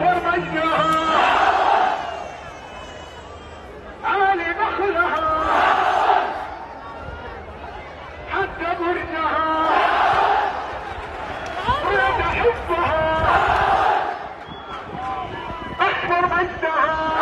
ورميها عالي نخلها حتى برجها اريد حبها أكبر مجدها.